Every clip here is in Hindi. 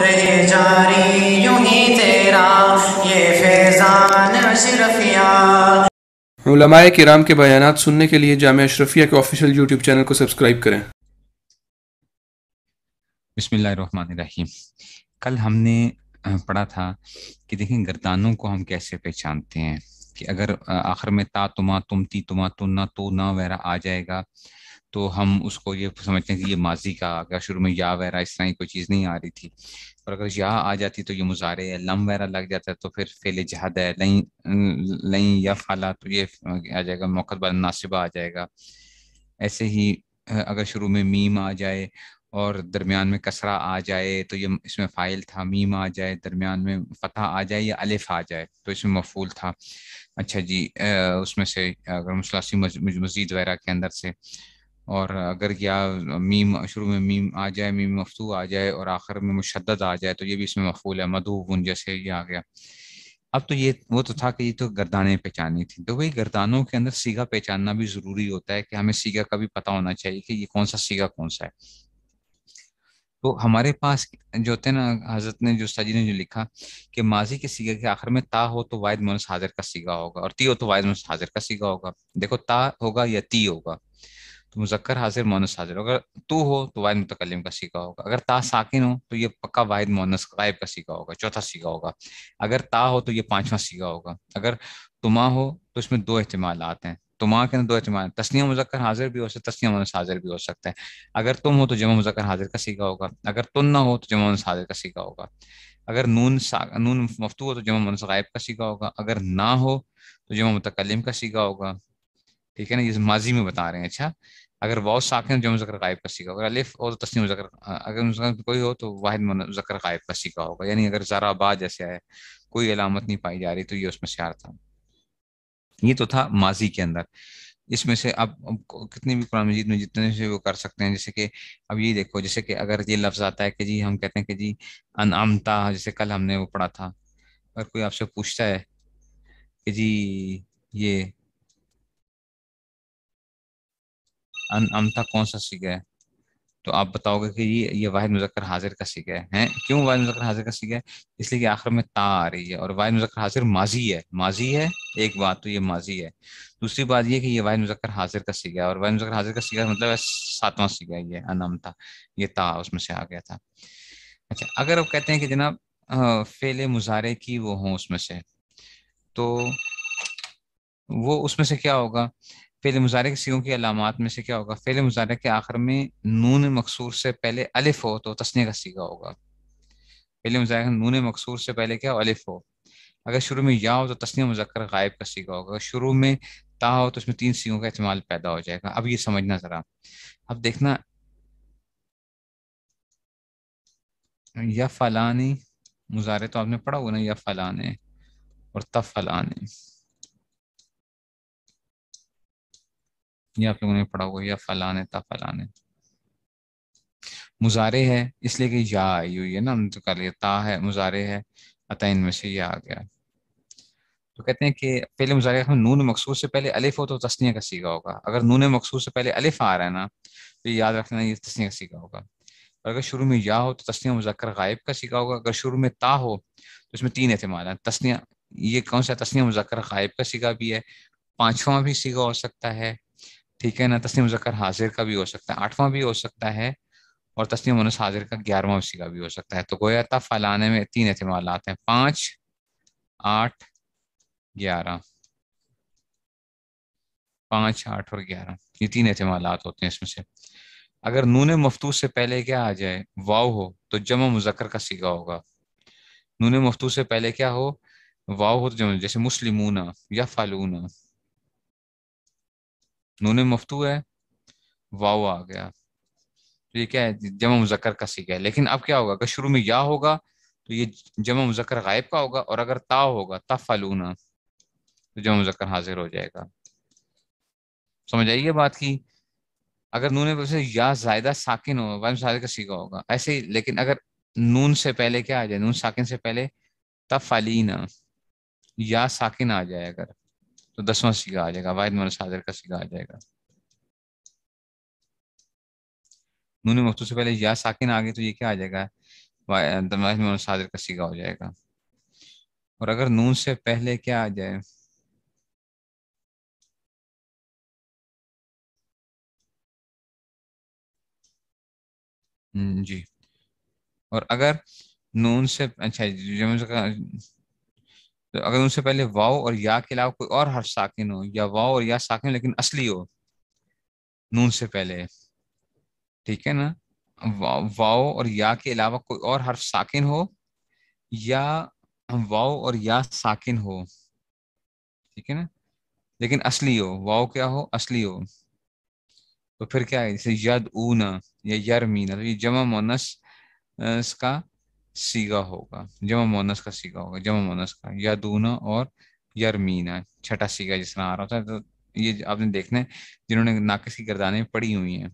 रहे जारी यूँ ही तेरा ये फैजान अशरफिया। उलमाए किराम के बयानात सुनने के लिए जामिया अशरफिया के ऑफिशियल यूट्यूब चैनल को सब्सक्राइब करें। बिस्मिल्लाहिर्रहमानिर्रहीम। कल हमने पढ़ा था कि देखें गर्दानों को हम कैसे पहचानते हैं कि अगर आखिर में ता तुमा तुम ती तुमा तुन्ना तो ना वगैरह आ जाएगा तो हम उसको ये समझते हैं कि ये माजी का अगर शुरू में या वगैरह इस तरह की कोई चीज़ नहीं आ रही थी। और अगर या आ जाती तो ये मुजारे लम वगैरह लग जाता है तो फिर फेले जहद है, लई लई या फाला तो ये आ जाएगा मौकद नासिबा आ जाएगा। ऐसे ही अगर शुरू में मीम आ जाए और दरमियान में कसरा आ जाए तो ये इसमें फ़ाइल था, मीम आ जाए, दरमियान में फ़तह आ जाए या अलिफ आ जाए तो इसमें मफूल था। अच्छा जी उसमें से अगर मुसलासी मजीद वगैरह के अंदर से और अगर या मीम, शुरू में मीम आ जाए, मीम मफतू आ जाए और आखिर में मुशद आ जाए तो ये भी इसमें मफूल है मधुबन जैसे ये आ गया। अब तो ये, वो तो था कि ये तो गर्दाने पहचानी थी। तो वही गर्दानों के अंदर सीगा पहचानना भी ज़रूरी होता है कि हमें सीगा का भी पता होना चाहिए कि ये कौन सा सीगा कौन सा है। तो हमारे पास जो होते ना, हज़रत ने, जो सजी ने जो लिखा कि माजी के सीगे के आखिर में ता हो तो वायद मोनस हाजिर का सीगा होगा और ती हो तो वायद मोनस हाजिर का सीगा होगा। देखो ता होगा या ती होगा। मुजक्कर हाजिर, मोनस हाजिर। अगर तू हो तो वाहिद मुतकलम का सीखा होगा। अगर ता साकिन हो तो ये पक्का वाहिद मोनस गायब का सीखा होगा, चौथा सीखा होगा। अगर ता हो तो ये पांचवा सीखा होगा। अगर तुमा हो तो इसमें दो अहतमाल आते हैं। तुमा के अंदर दो अहतमाल तस्निया मुजक्कर हाजिर भी हो सकता है, तस्निया मोनस हाजिर भी हो सकता है। अगर तुम हो तो जमा मुजक्कर हाजिर का सीखा होगा। अगर तुम ना हो तो जमा मोनस हाजिर का सीखा होगा। अगर नून नून मफतू हो तो जमा मोनस गायब का सीखा होगा। अगर ना हो तो जमा मुतकलम का सीखा होगा। ठीक है ना? ये माजी में बता रहे हैं। अच्छा? अगर वाउ साकिन जो मुजक्कर गायब का सीखा होगा अलिफ और तो तस्नीम मुजक्कर अगर कोई हो तो वाहिद मुजक्कर गायब का सीखा होगा। यानी अगर जरा बाद जैसे आए कोई अलामत नहीं पाई जा रही तो ये उसमें शार था। ये तो था माजी के अंदर। इसमें से अब, अब कितनी भी कुरान मजीद में जितने से वो कर सकते हैं जैसे कि अब ये देखो जैसे कि अगर ये लफ्ज आता है कि जी हम कहते हैं कि जी अनआमता जैसे कल हमने वो पढ़ा था। अगर कोई आपसे पूछता है कि जी ये अन अमता कौन सा सीखा है? तो आप बताओगे कि ये ये वाहिद मुजक्कर हाजिर का सीखा है, हैं? क्यों वाहिद मुजक्कर हाजिर का सीखा है? इसलिए कि आखिर में ता आ रही है और वाहिद मुजक्कर हाजिर माजी है। माजी है, एक बात तो ये माजी है। दूसरी बात ये कि ये वाहिद मुजक्कर हाजिर का सीखा है और वाहिद मुजक्कर हाजिर का सीखा मतलब सातवां सीखा है ये, अनमता। ये ता उसमें से आ गया था। अच्छा अगर आप कहते हैं कि जनाब फेले मुजारे की वो हों उसमें से तो वो उसमें से क्या होगा? फेल मुजारे के सीगों की अलामत में से क्या होगा? फेल मुजारे के आखिर में नून मकसूर से पहले अलिफ हो तो तस्ने का सीगा होगा। फेल मुजारे नून मकसूर से पहले क्या हो? अलिफ हो। अगर शुरू में या हो तो तस्नी मुजक्कर गायब का सीगा होगा। अगर शुरू में ता हो तो उसमें तीन सीगों का इस्तेमाल पैदा हो जाएगा। अब ये समझना जरा। अब देखना या फलानी मुजारे तो आपने पढ़ा होगा ना, या फलाने और तब फलाने ये आप लोगों ने पढ़ा हुआ या फलाने ता फलाने। मुजारे है, इसलिए कि या आई हुई है ना, हमने तो कर लिया ता है, मुजारे है, अतः इनमें से ये आ गया। तो कहते हैं कि पहले मुजारे में नून मखसूस से पहले अलिफ हो तो तस्निया का सीखा होगा। अगर नून मखसूस से पहले अलिफ आ रहा है ना तो याद रखना ये तस्निया का सीखा होगा। और अगर शुरू में या हो तो तस्निया मुजक्कर गायब का सीखा होगा। अगर शुरू में ता हो तो इसमें तीन एहतमाल है। तस्निया, ये कौन सा तस्निया मुजक्कर गायब का सीखा भी है, पांचवा भी सीखा हो सकता है ठीक है, ना तस्नीम मुजक्कर हाजिर का भी हो सकता है, आठवां भी हो सकता है और तस्नीम मुनस हाजिर का ग्यारहवा का भी हो सकता है। तो गोया था फलाने में तीन एहतमाल आते हैं, पाँच, आठ, ग्यारह। पाँच, आठ और ग्यारह, ये तीन एहतमाल होते हैं इसमें से। अगर नून मफतू से पहले क्या आ जाए, वाव हो तो जमा मुजक्कर का सीगा होगा। नून मफतू से पहले क्या हो, वाव हो तो जमा, जैसे मुस्लिमूना या फालूना। नून मफतू है वाव आ गया। तो ये क्या है, जमा मुजक्कर का सीखा है। लेकिन अब क्या होगा, अगर शुरू में या होगा तो ये जमा मुजक्कर गायब का होगा, और अगर ता होगा तफलूना तो जमा मुजक्कर हाजिर हो जाएगा। समझ आइए बात की? अगर नून से या जायदा साकिन हो साकिन का सीखा होगा, ऐसे ही, लेकिन अगर नून से पहले क्या आ जाए, नून साकिन से पहले तफलीना या साकिन आ जाए अगर। तो दसवां सीगा आ जाएगा वाहिद मन साजर का सीगा आ जाएगा। नून मकतू से पहले या साकिन आ गई तो ये क्या आ जाएगा? सादिर का सीगा हो जाएगा। और अगर नून से पहले क्या आ जाए? हम्म, जी। और अगर नून से अच्छा तो अगर उनसे पहले वाव और या के अलावा कोई और हर्फ साकिन हो, या वाव और या साकिन लेकिन असली हो, नून से पहले। ठीक है ना? वाव और या के अलावा कोई और हर्फ साकिन हो, या वाव और या साकिन हो। ठीक है ना? लेकिन असली हो वाव क्या हो? असली हो। तो फिर क्या है? जैसे यद, ऊना, या यरमीना तो ये जमा मोनस का सीगा होगा जमा मोनस का सीगा होगा जमा मोनस का यदूना और यरमीना, छठा सीगा जिस आ रहा है तो ये आपने देखना है, जिन्होंने नाकिस की गर्दानें पढ़ी हुई हैं।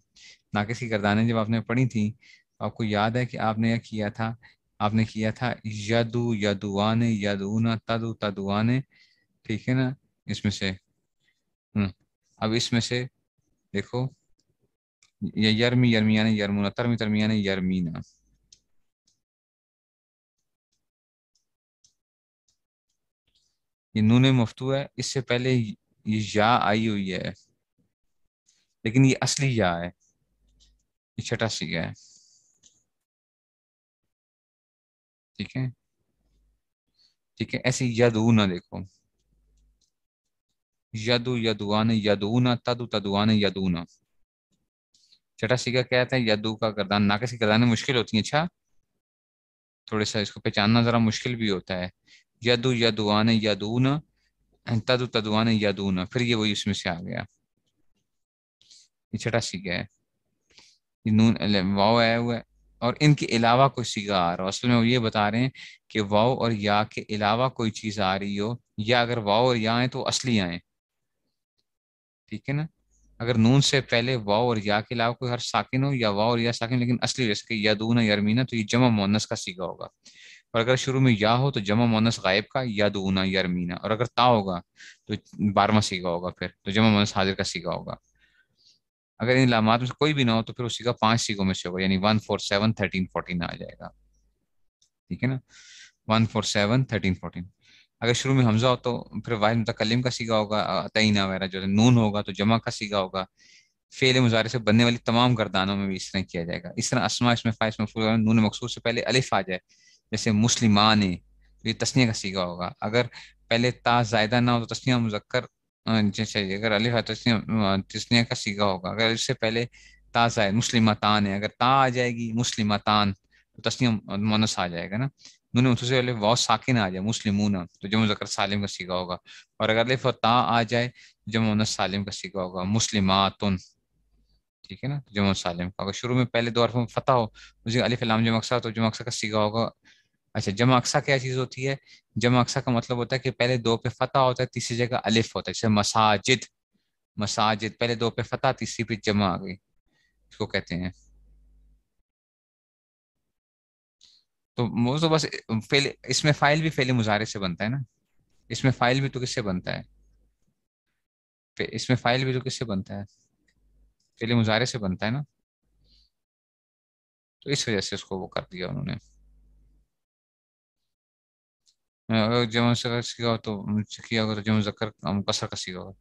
नाकिस की गर्दानें जब आपने पढ़ी थी, आपको याद है कि आपने यह किया था? आपने किया था यदु यदुआने, यदूना तदु तदुआने, ठीक है ना? इसमें से हम्म अब इसमें से देखो यरमी यरमियाने यरमुना, तरमी तरमिया ने यरमीना। ये नून मफ्तू है, इससे पहले ये, या आई हुई है, लेकिन ये असली या है, ये छठा सीगा है। ठीक है? ठीक है, ऐसे यदू ना देखो। यदु यदुआन यदूना तदु तदुआन यदूना छठा सीगा क्या आता है यदु का गर्दान ना किसी गर्दान मुश्किल होती है अच्छा? थोड़े सा इसको पहचानना जरा मुश्किल भी होता है। यदु यदुआन यदून, तदु तदुआन यदून। फिर ये वही उसमें से आ गया। ये छठा सीगा है। नून वाव आया हुआ है। और इनके अलावा कोई सीगा आ रहा हो। असल में वो ये बता रहे हैं कि वाव और या के अलावा कोई चीज़ आ रही हो, या अगर वाव और या आए तो असली आए। ठीक है ना? अगर नून से पहले वाव और या के अलावा कोई हर साकिन हो, या वाव और या साकिन, लेकिन असली, जैसे कि यदून यरमीना तो ये जमा मोनस का सीगा होगा। और अगर शुरू में या हो तो जमा मोनस गायब का, या दूना या रमीना और अगर ता होगा तो बारहवा सीगा होगा फिर तो जमा मोनस हाजिर का सीगा होगा। अगर इन लामात में से कोई भी ना हो तो फिर उसी का पाँच सीगों में से होगा, यानी one four seven thirteen fourteen आ जाएगा। ठीक है ना? One four seven thirteen fourteen. अगर शुरू में हमजा हो तो फिर वाहिद मुतकलम का सीगा होगा तईना वगैरह जो नून होगा तो जमा का सीगा होगा। फेल मुजारे से बनने वाली तमाम गर्दानों में भी इस तरह किया जाएगा। इस तरह असमा, इसमें फाइस में नून मकसूद से पहले अलिफ आ जाए जैसे मुस्लिमान है तो ये तस्निया का सीगा होगा। अगर पहले ता जायदा ना हो तो तस्निया मुजक्कर जैसे अगर अली तस्निया तस्निया का सीगा होगा। अगर इससे पहले ता जायद मुस्लिमतान है। अगर ता आ जाएगी, मुस्लिमतान तो तस्निया मोनस आ जाएगा ना। नून उससे पहले बहुत साकिन आ जाए, मुस्लिमून तो जब मुजक्कर सालिम का सीगा होगा। और अगर अलिफ ता आ जाए जब मोनस सालिम का सीगा होगा। मुस्लिमातुन, ठीक है ना? जम सालिम का अगर शुरू में पहले दो अरफों में फतह हो उसी अलिफ लाम जम अक्सा तो जो अक्सा का सीगा होगा अच्छा जमा अक्सा क्या चीज़ होती है? जमा अक्सा का मतलब होता है कि पहले दो पे फतह होता है, तीसरी जगह अलिफ होता है, जैसे मसाजिद। मसाजिद, पहले दो पे फतह, तीसरी पे जमा आ गई। इसको कहते हैं। तो वो तो बस फेल, इसमें फ़ाइल भी फेल मुजारे से बनता है ना? इसमें फ़ाइल भी तो किससे बनता है? इसमें फ़ाइल भी तो किससे बनता है? फेल मुजारे से बनता है ना? तो इस वजह से उसको वो कर दिया उन्होंने। अगर जमा से सीखा तो किया होगा तो जकर कसर का सीखा होगा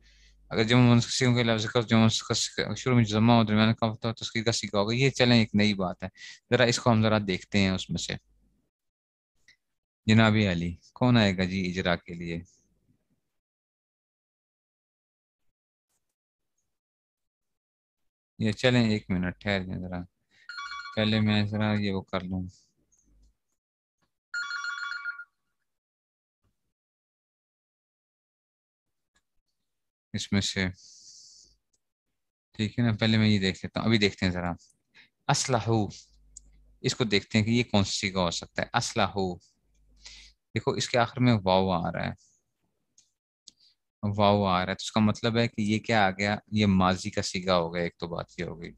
अगर के शुरू में जमा और दरमियान का होता है तो सीखा होगा ये चलें एक नई बात है। जरा इसको हम जरा देखते हैं उसमें से। जनाबी अली, कौन आएगा जी इजरा के लिए? ये चलें एक मिनट, ठहर जाए जरा। पहले मैं जरा ये वो कर लूँ। इसमें से। ठीक है ना, पहले मैं ये देख लेता हूँ। अभी देखते हैं जरा। असलाहू। इसको देखते हैं कि ये कौन सी का हो सकता है। असलाहू। देखो, इसके आखिर में वाव आ रहा है। वाव आ रहा है। तो उसका मतलब है कि ये क्या आ गया? ये माजी का सीगा हो गया। एक तो बात ये हो गई।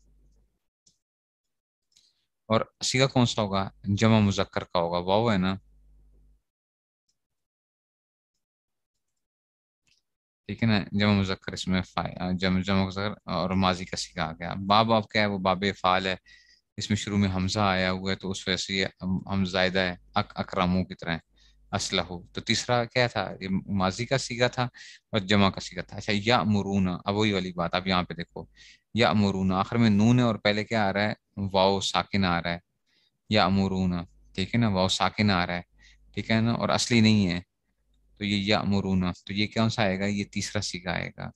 और सीगा कौन सा होगा? जमा मुजक्कर का होगा। वाव है ना? ठीक है ना? जमा मुजक्कर इसमें जम, जमा मुजक्कर और माजी का सीखा आ गया। बाब अब क्या है? वो बाबे फाल है। इसमें शुरू में हमजा आया हुआ है तो उस वजह से ये हम जायदा है, अक, अकरामों की तरह असलहू। तो तीसरा क्या था? ये माजी का सीगा था और जमा का सीगा था। अच्छा या मुरूना अब वही वाली बात, अब यहाँ पे देखो। या मुरूना आखिर में नून है और पहले क्या आ रहा है? वाओ साकिन आ रहा है। या मुरूना ठीक है ना? वाओ साकिन आ रहा है। ठीक है ना? और असली नहीं है। तो ये, या मुरूना तो ये कौन सा आएगा? ये तीसरा सीगा आएगा।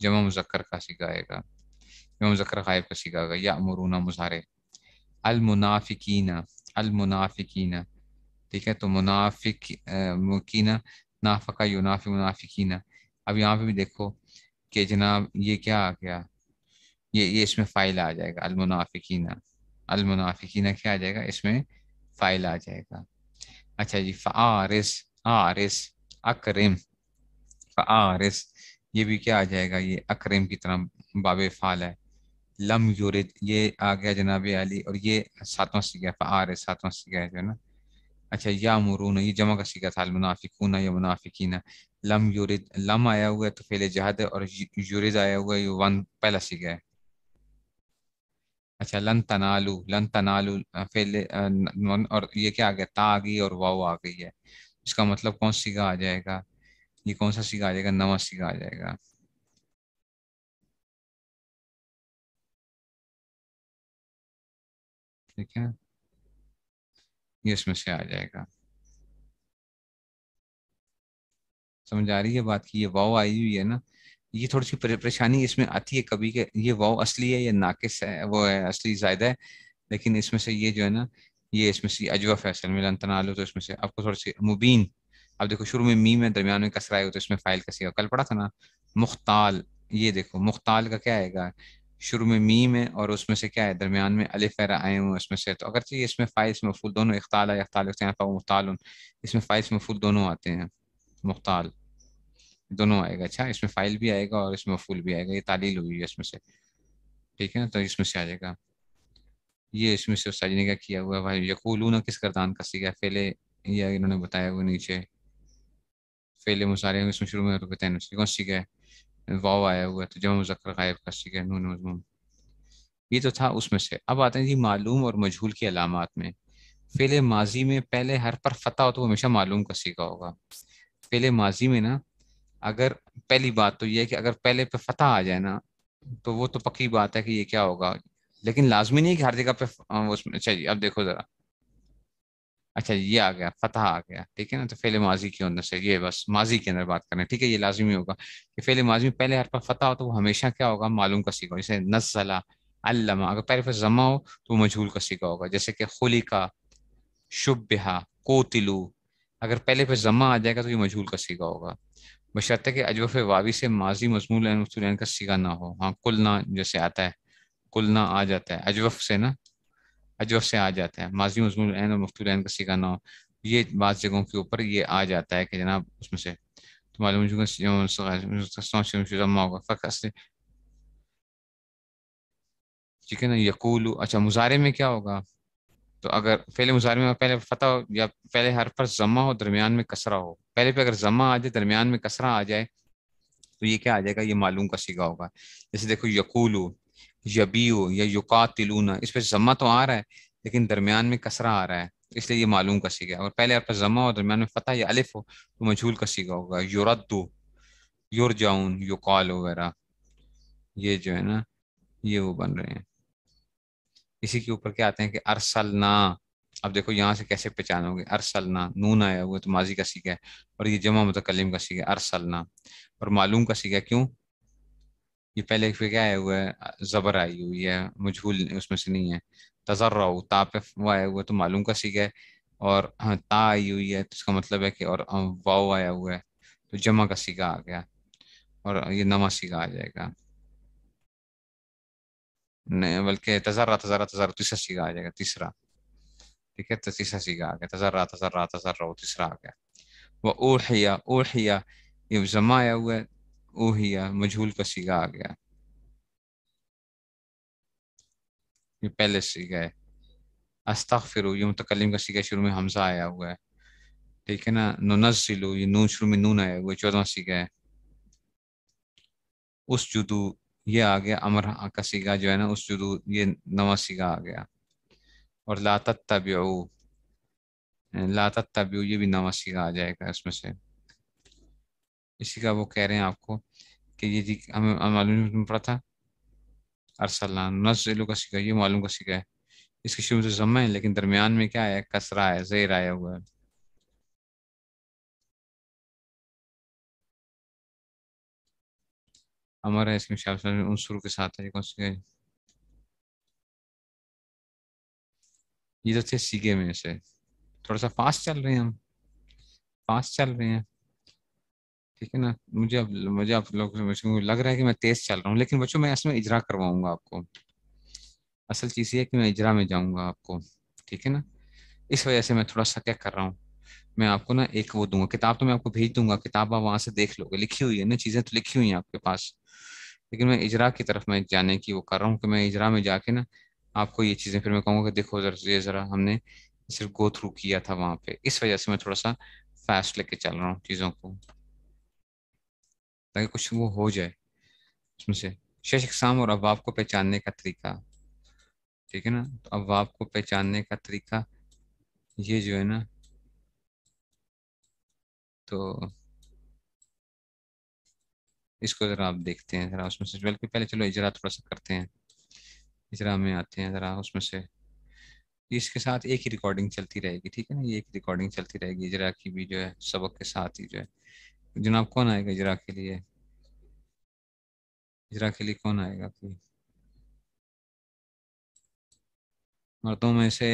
जमा मुजक्कर का सीगा आएगा। जमा मुजक्कर गायब का सीगा आएगा। या मुरूना मुजारे अल मुनाफिकीना अल मुनाफिकीना। ठीक है तो मुनाफिक मुकीना, नाफका युनाफि मुनाफिकीना। अब यहाँ पे भी देखो कि जनाब ये क्या आ गया? ये ये इसमें फ़ाइल आ जाएगा। अलमुनाफिकीना अलमुनाफिकीना क्या आ जाएगा? इसमें फ़ाइल आ जाएगा। अच्छा जी फ़ारिस आरिस, अकरम फ़ारिस ये भी क्या आ जाएगा? ये अकरम की तरह बाब फाल है। लम यूरिद, ये आ गया जनाब अली और ये सातवां सीखा फ़ारिस सातवां सीखा है जो है ना। अच्छा या मुरून ये जमा का सीखा था मुनाफिकूना या मुनाफिकीना। लम यूरिद, लम आया हुआ है तो फेले जहद और यूरिद आया हुआ है, ये वन, पहला सीखा है। अच्छा लन तनालू लन तनालू फेले और ये क्या आ गया? ता आ गई और वाव आ गई है। इसका मतलब कौन सीखा आ जाएगा? ये कौन सा सीखा आ जाएगा? नवा सीखा आ जाएगा। ठीक है? ये इसमें से आ जाएगा। समझ आ रही है बात की? ये वाव आई हुई है ना? ये थोड़ी सी परेशानी इसमें आती है कभी के ये वाव असली है या नाकिस है? वो है, असली ज़्यादा है, लेकिन इसमें से ये जो है ना ये इसमें से अजवा फैसल में तना लो तो इसमें से आपको थोड़ी सी मुबीन। अब देखो, शुरू में मी में दरमियान में कसरा है तो इसमें फ़ाइल कसी कल पढ़ा था ना, मुख्ताल, ये देखो, मुख्ताल का क्या आएगा? शुरू में मीम है और उसमें से क्या है? दरमियान में अलिफ आए हुए उसमें से। तो अगर चाहिए इसमें फ़ाइल्स मफूल दोनों, इख्ताल है मुख्ताल इसमें फ़ाइल्स मफूल दोनों आते हैं, मुख्ताल। दोनों आएगा अच्छा इसमें फ़ाइल भी आएगा और इसमें मफूल भी आएगा। ये तालील हुई है इसमें से। ठीक है तो इसमें से आ जाएगा। ये इसमें से सज ने क्या हुआ भाई। भाई यकूलूना किस करदान का सीखा फेले या इन्होंने बताया हुआ नीचे। फेले मुसारे इसमें शुरू में रुकते हैं कौन सीखा है। वाव आया हुआ तो जमा मुजक्कर गायब का सीखा है नून मजमून। ये तो था उसमें से। अब आते हैं जी मालूम और मजहूल की अलामत में। फेले माजी में पहले हर पर फतह हो तो हमेशा मालूम का सीखा होगा। फेले माजी में ना, अगर पहली बात तो ये है कि अगर पहले पे फतह आ जाए ना तो वो तो पक्की बात है कि ये क्या होगा? लेकिन लाजमी नहीं कि हर जगह पे उसमें चाहिए अब देखो जरा। अच्छा ये आ गया, फतह आ गया, ठीक है ना? तो फेले माजी के अंदर से, ये बस माजी के अंदर बात करें ठीक है? ये लाजमी होगा कि फेले माजी में पहले हर पर फतह हो तो वो हमेशा क्या होगा? मालूम का सीखा जैसे नजला अल्लामा, अगर पहले पर जमा हो तो मजहूल का सीखा होगा, जैसे कि खुली का शुभहा कोतिलू, अगर पहले पर जमा आ जाएगा तो ये मजहूल का सीखा होगा। बशर्ते कि अजवफ वावी से माजी मजमूल का सीखा ना हो। हाँ कुलना जैसे आता है। कुलना आ जाता है। अजवफ से ना, अजवफ से आ जाता है। माजी मजमून और मफतूल का सीखा ना हो ये बात जगहों के ऊपर ये आ जाता है कि जनाब उसमें से तो मालूम ठीक है ना? यकूल। अच्छा मुजारे में क्या होगा? तो अगर पहले मुजारे में, पहले फतह हो या पहले हर पर जमा हो, दरमियान में कसरा हो। पहले पे अगर जमा आ जाए, दरमियान में कसरा आ जाए तो ये क्या आ जाएगा? ये मालूम का सीगा होगा। जैसे देखो यकूलू यबीओ या युकातिलूना, इस पर जमा तो आ रहा है, लेकिन दरमियान में कसरा आ रहा है, इसलिए ये मालूम का सीगा और पहले आपका जमा और दरमियान में फतह या अलिफ हो तो मजहूल का सीगा होगा। युरद्दू युरजाउन युकाल वगैरह, ये जो है ना, ये वो बन रहे हैं। इसी के ऊपर क्या आते हैं कि अरसलना, अब देखो यहाँ से कैसे पहचानोगे? अरसलना, नून आया हुआ तो माजी का सीखा है, और ये जमा मुतकलम का सीखा अरसलना, और मालूम का सीखा क्यों? ये पहले फिर क्या आया हुआ है, जबर आई हुई है, मजहूल उसमें से नहीं है। तजर्रा ता पे वो आया हुआ है तो मालूम का सीख है। और हाँ ता आई हुई है तो इसका मतलब है कि और वाव आया हुआ है तो जमा का सीखा आ गया। और, ये नमा सीखा आ जाएगा। नहीं, बल्कि तजर्रा तजर्रा तजर्रा, तीसरा सीखा आ जाएगा, तीसरा। ठीक है तो तीसरा सीखा आ गया, तजर्रा तजर्रा तजर्रा तीसरा आ गया। वो ओहिया ओहिया ये जमा आया हुआ है ओहिया, मजहूल का सीगा आ गया। ये पहले सीगा है। फिर ये मुतकलम का सीगा शुरू में हमजा आया हुआ है। ठीक है ना? नुनजिलु, ये नून, शुरू में नून आया हुआ है चौदह सीगा है। उस जुदू, ये आ गया, अमर का सीगा जो है ना, उस जुदू, ये नवा सीगा आ गया। और लातत तब्यू लातत तब्यू ये भी नवा सीगा आ जाएगा इसमें से। इसी का वो कह रहे हैं आपको कि ये जी हमें मालूम पड़ा था। अरसल्ला नजलू का सीगा ये मालूम का सीगा है। इसके शुरू से जम्मा है, लेकिन दरमियान में क्या है? कसरा है, जेर आया हुआ है। हमारा इसमें शाह उनसुर के साथ है कौन सी ये तो थे सीगे में से। थोड़ा सा फास्ट चल रहे हैं हम। फास्ट चल रहे हैं। ठीक है ना? मुझे अब, मुझे आप लोग लग रहा है कि मैं तेज चल रहा हूँ, लेकिन बच्चों मैं इसमें इजरा करवाऊँगा आपको। असल चीज़ ये है कि मैं इजरा में जाऊँगा आपको, ठीक है ना? इस वजह से मैं थोड़ा सा क्या कर रहा हूँ, मैं आपको ना एक वो दूँगा, किताब तो मैं आपको भेज दूँगा, किताब आप वहाँ से देख लोगे, लिखी हुई है ना, चीज़ें तो लिखी हुई हैं आपके पास। लेकिन मैं इजरा की तरफ़ मैं जाने की वो कर रहा हूँ कि मैं इजरा में जाके ना आपको ये चीज़ें फिर मैं कहूँगा कि देखो जरा, ये ज़रा हमने सिर्फ़ गो थ्रू किया था वहाँ पे। इस वजह से मैं थोड़ा सा फास्ट लेके चल रहा हूँ चीज़ों को। ताकि कुछ वो हो जाए उसमें से। शेष इकसाम और अवाब को पहचानने का तरीका। ठीक है ना? तो अवाब को पहचानने का तरीका ये जो है ना तो इसको ज़रा आप देखते हैं, ज़रा उसमें से। बल्कि पहले चलो इजरा थोड़ा सा करते हैं। इजरा में आते हैं ज़रा उसमें से। इसके साथ एक ही रिकॉर्डिंग चलती रहेगी, ठीक है ना? ये एक रिकॉर्डिंग चलती रहेगी इजरा की भी जो है, सबक के साथ ही जो है। जनाब कौन आएगा इजरा के लिए? इजरा के लिए कौन आएगा मर्दों में से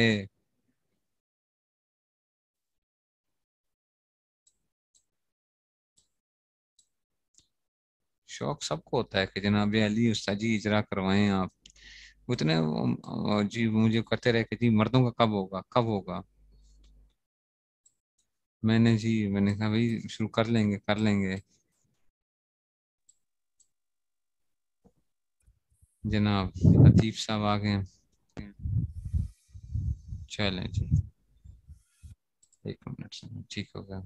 शौक सबको होता है कि जनाब अली उस्ताद जी इजरा करवाएँ आप। उतने जी मुझे करते रहे कि जी, मर्दों का कब होगा? कब होगा? मैंने जी, मैंने कहा भाई शुरू कर लेंगे कर लेंगे। जनाब लतीफ साहब आ गए चलें जी। एक मिनट, ठीक हो गया।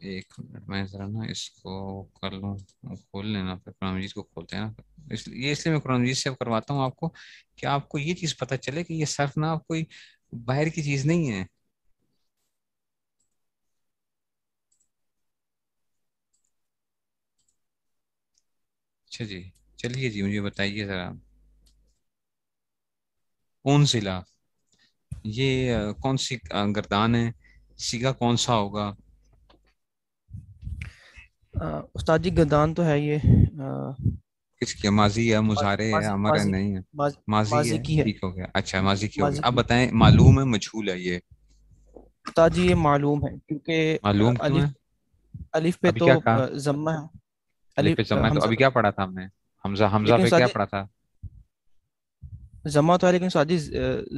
एक मिनट, मैं ज़रा ना इसको कर लूँ, खोल लेना, फिर कुरान मजीद को खोलते हैं ना। इसलिए इसलिए मैं कुरान मजीद से करवाता हूँ आपको कि आपको ये चीज़ पता चले कि ये सर्फ ना आप कोई बाहर की चीज़ नहीं है। अच्छा जी, चलिए जी, मुझे बताइए ज़रा। कौन सिला ये कौन सी गर्दान है? सीगा कौन सा होगा? उस्ताद जी, गर्दान तो है ये किसकी माजी है मुजारे है अमर है नहीं है? माजी, माजी है की है। ठीक हो गया। अच्छा माजी की हो गया। अब बताएँ मालूम है मजहूल है ये? उस्ताद जी ये मालूम है क्योंकि मालूम अलिफ अलिफ पे तो जम्मा है। अलिफ पे जम्मा है तो अभी क्या पढ़ा था हमने? हमजा हमजा पे क्या पढ़ा था? जमा तो है लेकिन सादी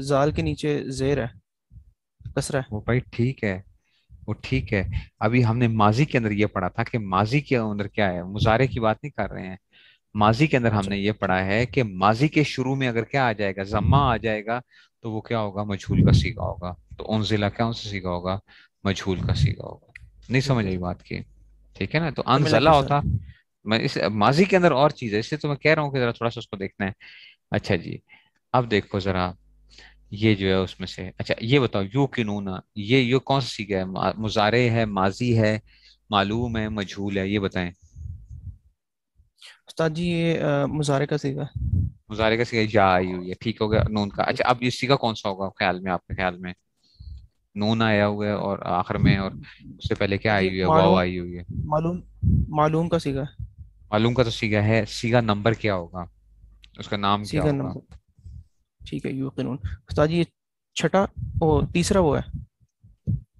जाल के नीचे जेर है कसरा है। वो भाई ठीक है वो ठीक है। अभी हमने माजी के अंदर ये पढ़ा था कि माजी के अंदर क्या है? मुजारे की बात नहीं कर रहे हैं। माजी के अंदर अच्छा। हमने ये पढ़ा है कि माजी के शुरू में अगर क्या आ जाएगा जम्मा आ जाएगा तो वो क्या होगा? मजहूल का सीखा होगा। तो उन जिला क्या उनसे सीखा होगा? मजहूल का सीखा होगा। नहीं समझ आई बात की। ठीक है ना? तो अनजला होता। मैं इस माजी के अंदर और चीज़ है इसलिए तो मैं कह रहा हूँ कि जरा थोड़ा सा उसको देखना है। अच्छा जी अब देखो जरा ये जो है उसमें से। अच्छा ये बताओ यू किनूना ये यू कौन सा सीखा है? मुजारे है माजी है मालूम है मजहूल है ये बताएँ। उस्ताद जी ये मुजारे का सीखा मुजारे का सीखा या आई हुई है ठीक हो गया नून का। अच्छा अब ये सीखा कौन सा होगा ख्याल में आपके ख्याल में? नून आया हुआ है और आखिर में और उससे पहले क्या आई हुई है? वाव आई हुई है। मालूम मालूम का सीखा मालूम का तो सीखा है। सीखा नंबर क्या होगा? उसका नाम क्या होगा? ठीक है यूकिनून उस्ताद ये छठा वो तीसरा वो है।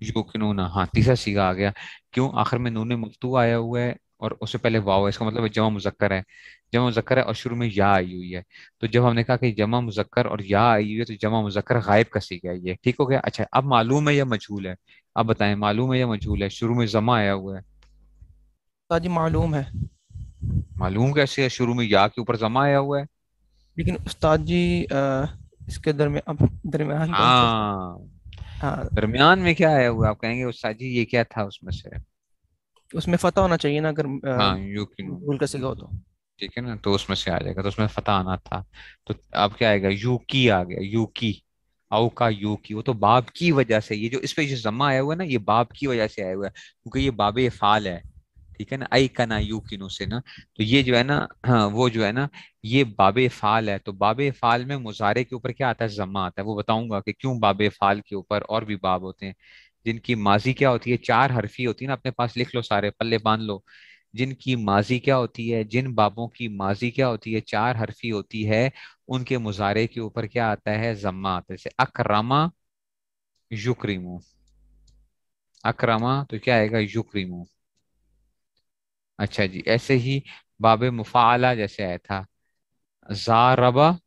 यूकिनून हाँ तीसरा सीगा आ गया। क्यों? आखिर में नून मुफ्तू आया हुआ है। और उससे पहले वाव है इसका मतलब जमा मुजक्कर है। जमा मुजक्कर है और शुरू में या आई हुई है। तो जब हमने कहा कि जमा मुजक्कर और या आई हुई है तो जमा मुजक्कर गायब का सीखा है ये? ठीक हो गया? अच्छा अब मालूम है या मजहूल है? अब बताएँ मालूम है या मजहूल है? शुरू में जमा आया हुआ है। जी मालूम है। मालूम कैसे है? शुरू में या के ऊपर जमा आया हुआ है। लेकिन उस्ताद जी आ, इसके दरमियान दरमियान हाँ। हाँ। दरमियान में क्या आया हुआ आप कहेंगे उस्ताद जी ये क्या था उसमें से? उसमें फतह होना चाहिए ना अगर हाँ यूकिनो भूल का सीगा हो तो। ठीक है ना तो उसमें से आ जाएगा तो उसमें फता आना था। तो अब क्या आएगा? यूकी आ गया यूकी औ का यूकी वो तो बाब की वजह से ये जो इस पे जो जमा आया हुआ है ना ये बाब की वजह से आया हुआ है क्योंकि ये बाबे फाल है ठीक है ना आई का ना यूकिनो से ना तो ये जो है ना हाँ वो जो है ना ये बाबे फाल है तो बाबे फाल में मुजारे के ऊपर क्या आता है? जमा आता है। वो बताऊँगा कि क्यों बाबे फाल के ऊपर और भी बाब होते हैं। जिनकी माजी क्या होती है? चार हरफी होती है ना, अपने पास लिख लो सारे, पल्ले बाँध लो। जिनकी माजी क्या होती है? जिन बाबों की माजी क्या होती है? चार हरफी होती है। उनके मुजारे के ऊपर क्या आता है? जम्मा आता है। जैसे अकरमा, युक्रिमु। अकरमा तो क्या आएगा? युक्रिमु। अच्छा जी, ऐसे ही बाबे मुफाला जैसे आया था। जारबा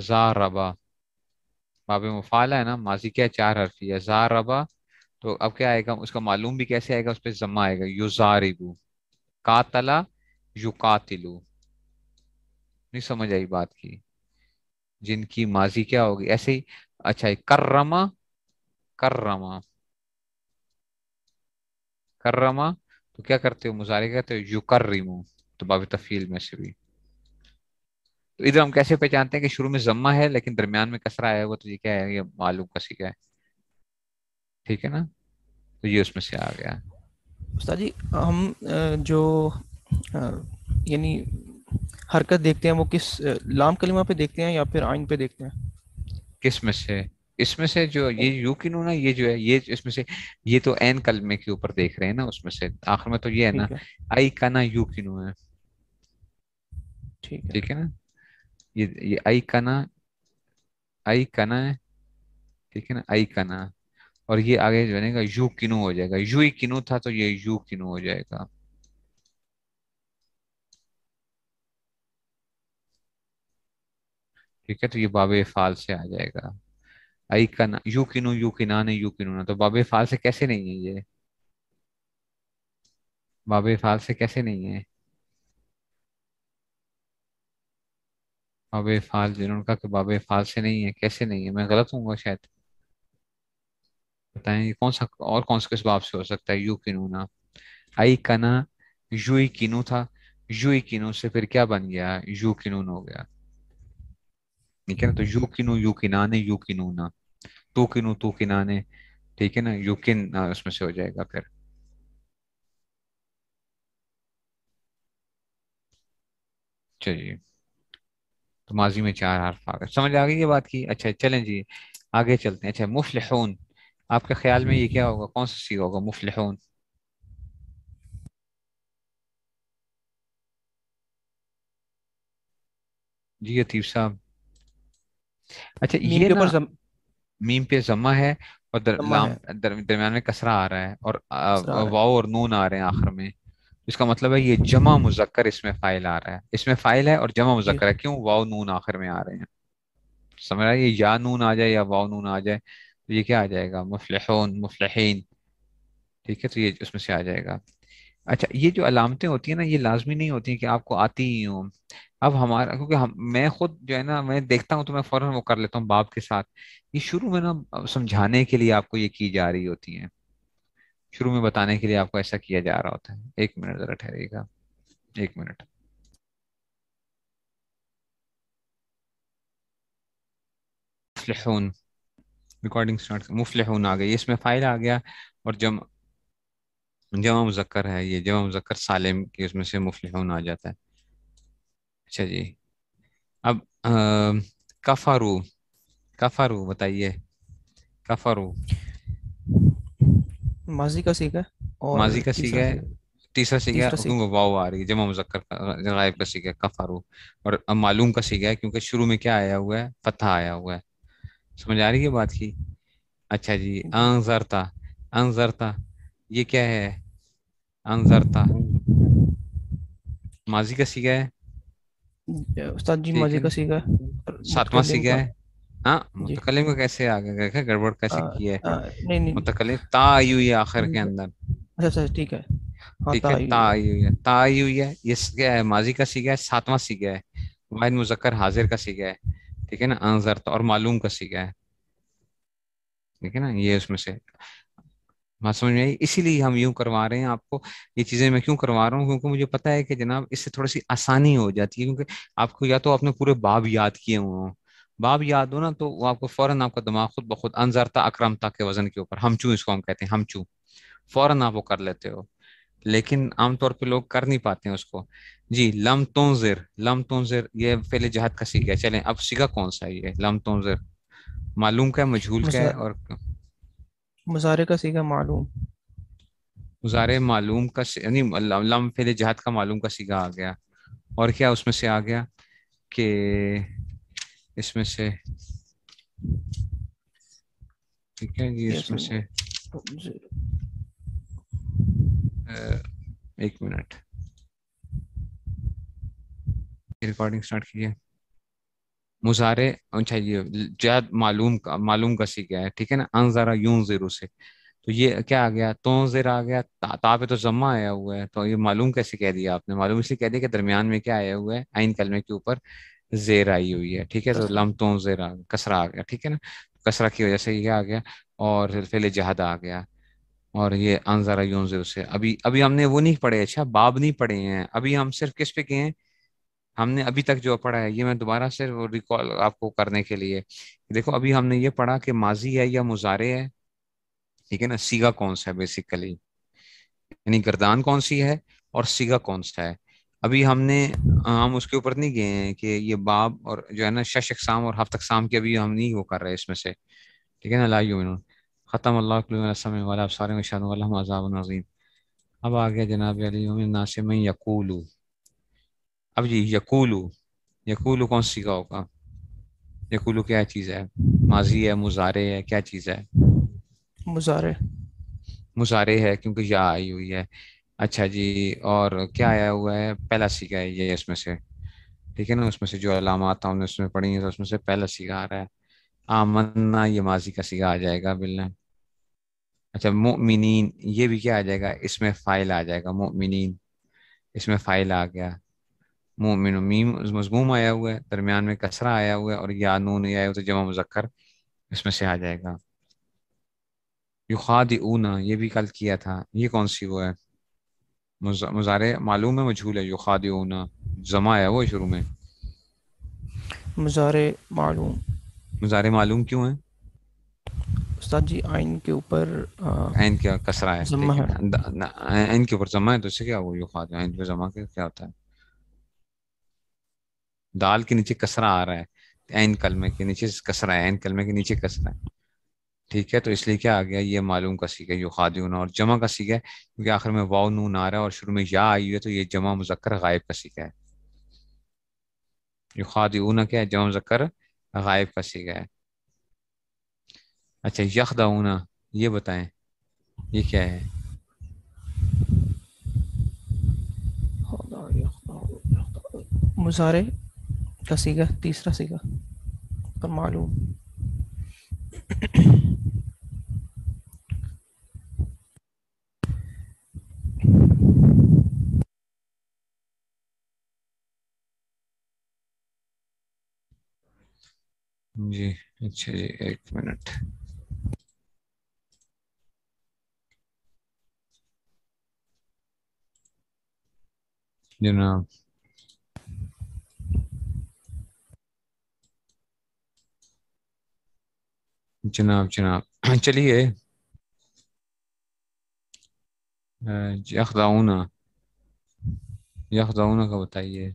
जारबा। बाब मुफाला है ना, माजी क्या चार हरफी है। जारबा तो अब क्या आएगा? उसका मालूम भी कैसे आएगा? उस पर जम्मा आएगा। युजारिबू। कातला युकातिलू। नहीं समझ आई बात की। जिनकी माजी क्या होगी? ऐसे ही अच्छा कर्रमा कर्रमा। कर्रमा तो क्या करते हो? मुजारे कहते हो? युकर्रिमु। तो बाब तफील में से भी। तो इधर हम कैसे पहचानते हैं कि शुरू में जम्मा है, लेकिन दरमियान में कसरा आया हुआ तो ये क्या है? ये मालूम कसी का है? ठीक है ना? तो ये उसमें से आ गया। उस्ताद जी हम जो यानी हरकत देखते हैं वो किस लाम कलिमा पे देखते हैं या फिर आइन पे देखते हैं? किसमें से? इसमें से जो ये यू की ना ये जो है ये इसमें से ये तो एन कलमे के ऊपर देख रहे हैं ना उसमें से। आखिर में तो ये है ना आई का ना यू की है। ठीक है। ठीक है ना? ये ये आई का ना आई का ना है ठीक है ना? आई का ना। और ये आगे बनेगा यू किनू हो जाएगा। यू ही किनू था तो ये यू किनू हो जाएगा। ठीक है तो ये बाबे फाल से आ जाएगा। आई का ना, यू किनू, यू किना ने यू किनू ना तो बाबे फाल से कैसे नहीं है ये? बाबे फाल से कैसे नहीं है? बाबे फाल, जिन्होंने कहा कि बाबे फाल से नहीं है, कैसे नहीं है? मैं गलत हूँ शायद? बताएँ, कौन सा और कौन सा किस बाब से हो सकता है? यू किनू ना। आई का ना यू किनू था। यू किनू से फिर क्या बन गया? यू किनून हो गया। ठीक है ना? तो यू किनू, यू किनाने, यू किनू ना। तू किनू, तू किनाने। ठीक है ना? यू किन उसमें से हो जाएगा फिर। चलिए। तो माजी में चार हर्फ आ गए समझ आ गई ये बात की? अच्छा चलें जी। आगे चलते हैं। अच्छा मुफलिहून। आपके ख्याल में ये क्या होगा? कौन सा सी होगा? मुफलिहून। जी अतीब साहब। अच्छा मीम ये ना ऊपर जम, मीम पे जमा है और दर, लाम दर, दरमियान में कसरा आ रहा है और वाव और नून आ रहे हैं आखिर में। इसका मतलब है ये जमा मुजक्कर इसमें फ़ाइल आ रहा है। इसमें फ़ाइल है और जमा मुजक्कर है। क्यों? वाओ नून आखिर में आ रहे हैं। समझ रहा है? ये या नून आ जाए या वाओ नून आ जाए। ये क्या आ जाएगा? मुफलिहून, मुफलिहीन। ठीक है तो ये उसमें से आ जाएगा। अच्छा ये जो अलामतें होती हैं ना, ये लाजमी नहीं होती हैं कि आपको आती ही हो। अब हमारा, क्योंकि हम, मैं खुद जो है ना, मैं देखता हूँ तो मैं फ़ौरन वो कर लेता हूँ बाप के साथ। ये शुरू में ना समझाने के लिए आपको ये की जा रही होती है। शुरू में बताने के लिए आपको ऐसा किया जा रहा होता है। एक मिनट जरा ठहरिएगा। एक मिनट। रिकॉर्डिंग स्टार्ट मुफलिहून आ गई। इसमें फ़ाइल आ गया और जम जमा मुजक्कर है ये जमा मुजक्कर सालिम की उसमें से मुफलिहून आ जाता है। अच्छा जी। अब कफारू कफारू बताइए। कफारू। माजी का सीखा है और माजी का सीखा तीसरा है सीखा। तीसरा सीखा है क्योंकि वाव आ रही है जमा मुजक्कर का गायब का सीखा कफारू। और अब मालूम का सीखा है क्योंकि शुरू में क्या आया हुआ है? फतह आया हुआ है। समझ आ रही है बात की? अच्छा जी अंजरता अंजरता ये क्या है? अंजरता। माजी का सीखा है? उस्ताद जी माजी का सीखा सातवां सीखा है? हाँ जी। मुतकल्लिम का कैसे आ गया क्या गड़बड़ कैसे की है? आ, नहीं नहीं। मुतकल्लिम ता आई आखिर के अंदर। अच्छा अच्छा ठीक है। हाँ ठीक है ता हुई है है। ता हुई है ये क्या है? माजी का सीखा है सातवां सीखा है। वाहिद मुजक्कर हाजिर का सीखा है। ठीक है ना? अंजर और मालूम का सीखा है। ठीक है ना? ये उसमें से। बात समझ में आई? इसीलिए हम यूँ करवा रहे हैं आपको। ये चीज़ें मैं क्यों करवा रहा हूँ? क्योंकि मुझे पता है कि जनाब, इससे थोड़ी सी आसानी हो जाती है, क्योंकि आपको या तो आपने पूरे बाब याद किए हुए बाब याद हो ना तो वो आपको फ़ौरन आपका दिमाग खुद ब खुद अनजरता अक्रमता के वज़न के ऊपर हमचू इसको हम कहते हैं हमचू फ़ौरन आप वो कर लेते हो। लेकिन आमतौर पे लोग कर नहीं पाते हैं उसको। जी लम तोंजिर लम तोंजिर ये पहले जहद का सीखा है चलें अब सीखा कौन सा ये लम तोंजिर? मालूम क्या है मजहूल क्या है और मुजारे का सीगा मालूम। मुजारे मालूम का यानी लम पहले जहद का मालूम का सीगा आ गया। और क्या उसमें से आ गया कि इसमें से ठीक है जी इसमें से। एक मिनट। रिकॉर्डिंग स्टार्ट कीजिए। मुजारे अच्छा ये जद मालूम का मालूम का सी गया है ठीक है ना? अनजरा यूँ ज़ीरो से। तो ये क्या आ गया? तो जेर आ गया ता, ता पे तो जम्मा आया हुआ है तो ये मालूम कैसे कह दिया आपने? मालूम इसलिए कह दिया कि दरमियान में क्या आया हुआ है? आइन कलमे के ऊपर जेर आई हुई है ठीक है? तो लम तो जेर आ कसरा आ गया ठीक है ना? कसरा की वजह से ये आ गया और फिर जहद आ गया। और ये अनजरा यूँ ज़ीरो से अभी अभी हमने वो नहीं पढ़े अच्छा बाब नहीं पढ़े हैं। अभी हम सिर्फ़ किस पे गए हैं? हमने अभी तक जो पढ़ा है, ये मैं दोबारा से रिकॉल आपको करने के लिए। देखो, अभी हमने ये पढ़ा कि माजी है या मुजारे है, ठीक है ना? सीगा कौन सा है बेसिकली यानी गर्दान कौन सी है और सीगा कौन सा है? अभी हमने, हम उसके ऊपर नहीं गए हैं कि ये बाब और जो है ना शश अकसाम और हफ्त अकसाम के अभी हम नहीं वो कर रहे इसमें से। ठीक है ना ला युमिनून ख़त्म अब आ गया जनाब अली नासिम यकूलू। अब जी यकूलू। यकूलू कौन सी का? होगा यकूलू क्या चीज़ है? माजी है मुजारे है क्या चीज़ है? मुजारे। मुजारे है क्योंकि या आई हुई है। अच्छा जी और क्या आया हुआ है? पहला सीखा है ये इसमें से। ठीक है ना उसमें से जो अलामत हमने उसमें पढ़ी है तो उसमें से पहला सीखा आ रहा है। आमन्ना ये माजी का सीखा आ जाएगा बिल्ला अच्छा मोमिनीन ये भी क्या आ जाएगा? इसमें फ़ाइल आ जाएगा मोमिन इसमें फ़ाइल आ गया। मोमिन मीम मजमूम आया हुआ है दरमियान में कसरा आया हुआ है और या नून आया हुआ तो जमा मुजक्कर इसमें से आ जाएगा। युखाद ऊना ये भी कल किया था। ये कौन सी वो है? मुजारे मालूम है मजहूल है युखाद ऊना जमा आया वो शुरू में। मुजारे मालूम। मुजारे मालूम क्यों है? उस्ताद जी आइन के ऊपर आइन क्या कसरा है है। है? आइन के ऊपर जमा है तो इससे क्या हुआ युखाद आइन पे जमा के क्या होता है? दाल के नीचे कसरा आ रहा है ऐन कलमे के नीचे कसरा है ऐन कलमे के नीचे कसरा है। ठीक है तो इसलिए क्या आ गया ये मालूम का सीखा यू खादिन और जमा का सीखा है क्योंकि आखिर में वाव नून आ रहा है और शुरू में या आई है तो ये जमा मुजक्कर गायब का सीखा है। यू खादिन क्या? है जमा मुजक्कर गायब का सीखा है। अच्छा यखदाऊना ये बताएँ ये क्या है? मुजारे का सीगा तीसरा सीगा पर मालूम। जी अच्छा जी एक मिनट। जनाब जनाब जनाब चलिए। यखदाऊना। का बताइए।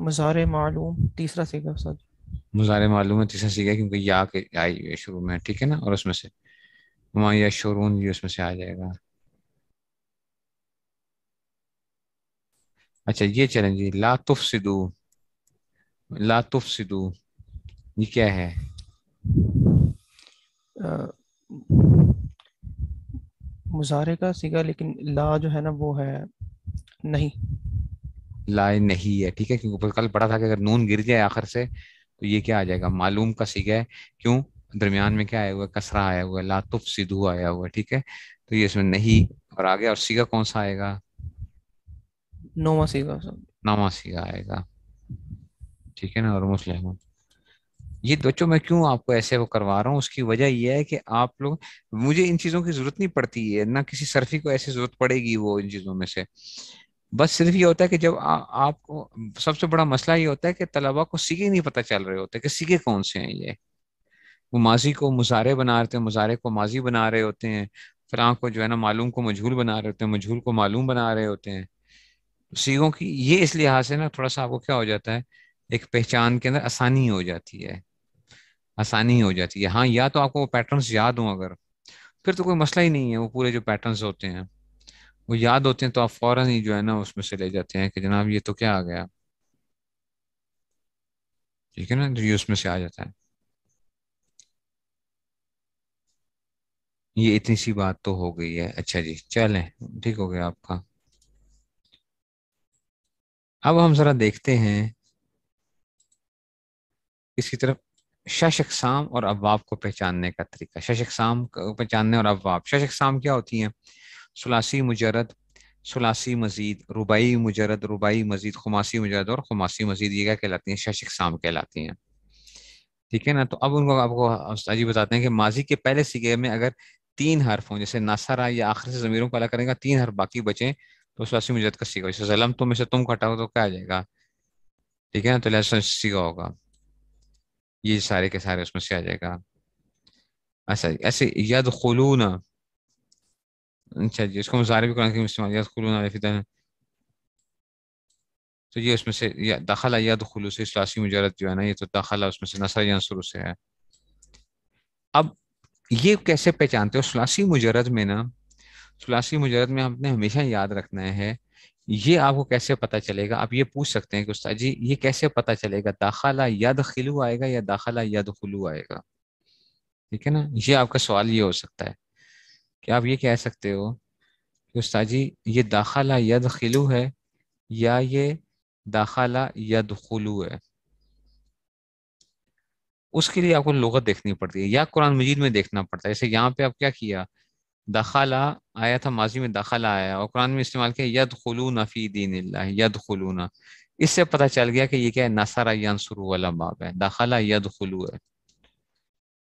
मुजारे मालूम तीसरा सीगा उस्ताद मुजारे मालूम है तीसरा सीखा क्योंकि या के आई हुई है शुरू में ठीक है ना? और उसमें से। वहाँ या शोरून भी उसमें से आ जाएगा। अच्छा ये चलें जी ला तुफसिदू ला तुफसिदू ये क्या है? मुजारे का सीगा लेकिन ला जो है ना वो है नहीं। ला नहीं है ठीक है क्योंकि कल पढ़ा था कि अगर नून गिर जाए आखिर से तो ये क्या आ जाएगा? मालूम का सीगा है क्यों? दरमियान में क्या आया हुआ है? कसरा आया हुआ है ला तुफसिदू आया हुआ है ठीक है? तो ये इसमें नहीं और आगे और सीगा कौन सा आएगा? नोवा सीगा उस्ताद नामा सीगा आएगा। ठीक है ना और मुस्लिम। ये बच्चों मैं क्यों आपको ऐसे वो करवा रहा हूँ? उसकी वजह यह है कि आप लोग मुझे इन चीज़ों की ज़रूरत नहीं पड़ती है। ना किसी सर्फी को ऐसी ज़रूरत पड़ेगी वो इन चीज़ों में से। बस सिर्फ़ ये होता है कि जब आ, आपको सबसे बड़ा मसला ये होता है कि तलबा को सीखे नहीं पता चल रहे होते कि सीखे कौन से हैं ये? वो माजी को मुजारे बना रहे हैं मुजारे को माजी बना रहे होते हैं। फिर को जो है ना मालूम को मजहूल बना रहे होते हैं मजहूल को मालूम बना रहे होते हैं। सीखों की, ये इस लिहाज से ना थोड़ा सा आपको क्या हो जाता है, एक पहचान के अंदर आसानी हो जाती है। आसानी हो जाती है। हाँ या तो आपको वो पैटर्न्स याद हों अगर, फिर तो कोई मसला ही नहीं है, वो पूरे जो पैटर्न्स होते हैं, वो याद होते हैं तो आप फ़ौरन ही जो है ना उसमें से ले जाते हैं कि जनाब ये तो क्या आ गया। ठीक है ना? तो ये उसमें से आ जाता है। ये इतनी सी बात तो हो गई है। अच्छा जी, चलें, ठीक हो गया आपका। अब हम जरा देखते हैं इसकी तरफ़ शशकसाम और अवाब को पहचानने का तरीका। शशकसाम को पहचानने और अवाब शशकसाम क्या होती हैं? सुलासी मुजरद, सुलासी मजीद, रुबाई मुजरद, रुबाई मजीद, खुमासी मुजरद और खुमासी मजीद, ये क्या कहलाती हैं? शशकसाम कहलाती हैं। ठीक है ना? तो अब उनको आपको अजी बताते हैं कि माजी के पहले सीखे में अगर तीन हर्फ हों, जैसे नसरा या आखिर से जमीरों को अलग करेंगे, तीन हर्फ बाकी बचे तो सुलासी मुजरद का सीखा जैसे जलम तुम में से तुम घटाओ तो क्या आ जाएगा? ठीक है ना? तो लहसन सीखा होगा। ये सारे के सारे उसमें से आ जाएगा। अच्छा ऐसे यद खुलूना अच्छा जी उसको मुजारे भी कुरान यद खुलूना तो ये उसमें से, या दखला यद खुलू से इस्लासी मुजरत जो है ना, ये तो दखला उसमें से नसर या शुरू से है। अब ये कैसे पहचानते हो? सलासी मुजरत में ना सलासी मुजरत में हमने हमेशा याद रखना है, ये आपको कैसे पता चलेगा? आप ये पूछ सकते हैं कि उस्ताद जी, ये कैसे पता चलेगा? दाखला यद खिलू आएगा या दाखला यद खुलू आएगा? ठीक है ना? ये आपका सवाल ये हो सकता है कि आप ये कह सकते हो कि उस्ताद जी, ये दाखला यद खिलू है या ये दाखला यद खुलू है? उसके लिए आपको लगत देखनी पड़ती है या कुरान मजीद में देखना पड़ता है। जैसे यहाँ पे आप क्या किया? दखला आया था माजी में दखला आया और कुरान में इस्तेमाल किया यद खुलूना फ़ी दीन यद खुलूना इससे पता चल गया कि ये क्या है नसरा यंसुरु वाला बाब है दखला यद खुलू है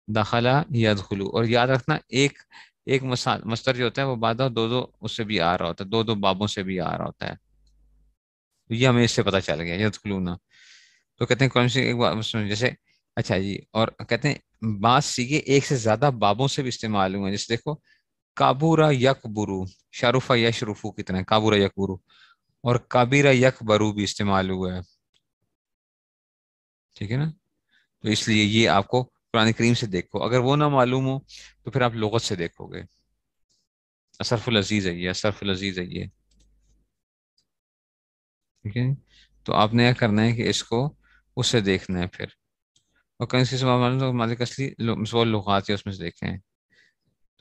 दखला यद खुलू और याद रखना एक एक मस्तर जो होता है वो बाद दो दो उससे भी आ रहा होता है दो दो बाबों से भी आ रहा होता है तो ये हमें इससे पता चल गया यद खुलूना तो कहते हैं कौन सी एक बार जैसे अच्छा जी और कहते हैं बाँस सीखे एक से ज़्यादा बाबों से भी इस्तेमाल हुए जैसे देखो काबूरा यकबुरु, शारुफा यशरुफू कितना है? काबूरा यकबुरु। और काबीरा यकबरू भी इस्तेमाल हुआ है। ठीक है ना? तो इसलिए ये आपको पुरानी करीम से देखो। अगर वो ना मालूम हो तो फिर आप लगत से देखोगे। असरफुल अज़ीज़ है ये, असरफुल अज़ीज़ है ये। ठीक है? तो आपने क्या करना है कि इसको, उससे देखना है फिर। और कहीं से मालिक असली लुगात है, उसमें से देखें।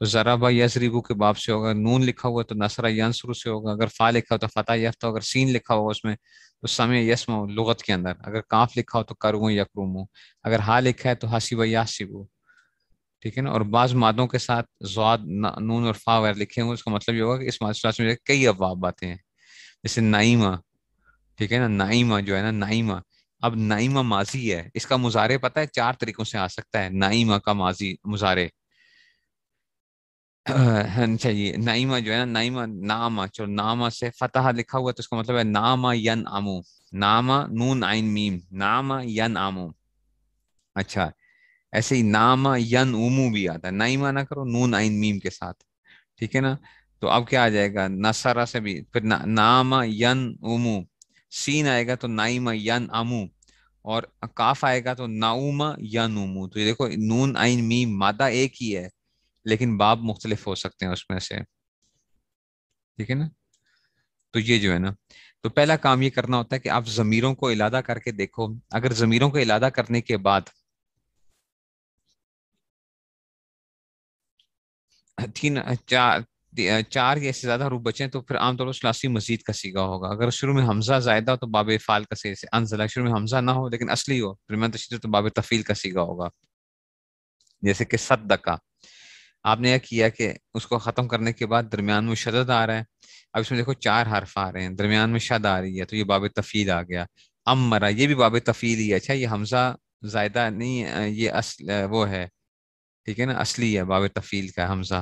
तो जराबा यसरीबू के बाप से होगा, नून लिखा हुआ तो नसरा यंसरू से होगा, अगर फा लिखा हो तो फतेह यफ्ता अगर सीन लिखा होगा उसमें तो समय यसम लुगत के अंदर। अगर काफ लिखा हो तो करूँ यकरूम अगर हा लिखा है तो हसीब यासिबू। ठीक है ना? और बाज मादों के साथ जवाद नून और फा वगैरह लिखे हुए उसका मतलब ये होगा कि इस माशरा में कई अफवाब आते हैं। जैसे नाइमा। ठीक है ना? नाइमा जो है ना, नाइमा। अब नाइमा माजी है। इसका मुजारे पता है? चार तरीकों से आ सकता है। नाइमा का माजी, मुजारे। चाहिए नाइमा जो है ना नाइमा नामा चलो नामा से फतह लिखा हुआ तो उसका मतलब है नामा यन आमो नामा नून आइन मीम नामा यन आमो। अच्छा ऐसे ही नामा यन उमू भी आता है नाइमा ना करो नून आइन मीम के साथ ठीक है ना? तो अब क्या आ जाएगा नसरा से भी फिर ना, नामा यन उमू सीन आएगा तो नाइमा यन आमू और काफ आएगा तो नाउमा यन उमू तो ये देखो नून आइन मीम मादा एक ही है लेकिन बाब मुख्तलिफ़ हो सकते हैं उसमें से। ठीक है ना? तो ये जो है ना तो पहला काम ये करना होता है कि आप जमीरों को इलादा करके देखो। अगर जमीरों को इलादा करने के बाद तीन, चार चार या ज़्यादा रूप बचे तो फिर आमतौर पर सलासी मजीद का सीगा होगा। अगर शुरू में हमजा जायदा हो तो बाब फाल का से अनजला शुरू में हमजा ना हो, लेकिन असली हो, फिर मैं तो बाब तफील का सीगा होगा। जैसे कि सदका आपने यह किया कि उसको ख़त्म करने के बाद दरमियान में शदद आ रहा है। अब इसमें देखो चार हर्फ आ रहे हैं, दरमियान में शद आ रही है तो ये बाब तफील आ गया। अम मरा ये भी बाब तफील ही है। अच्छा ये हमजा जायदा नहीं ये असल, वो है, ठीक है ना, असली है बाब तफील का हमजा।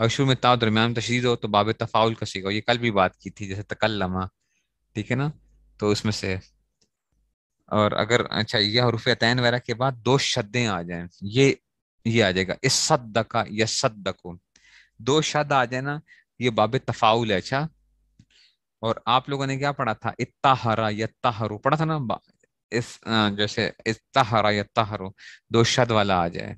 अगर शुरू में ता दरमियान तशरीद हो तो बाब तफाउल का सीखा। ये कल भी बात की थी, जैसे तकल्लमा, ठीक है ना तो उसमें से। और अगर अच्छा यह हरूफ तैन वगैरह के बाद दो शद्दें आ जाएँ। ये ये आ जाएगा, इस सद्दका या सद्दको दो शब्द आ जाए ना, ये बाब तफाउल है अच्छा? और आप लोगों ने क्या पढ़ा था? इत्ताहरा या ताहरू पढ़ा था ना इस जैसे इत्ताहरा या ताहरू दो शद वाला आ जाए।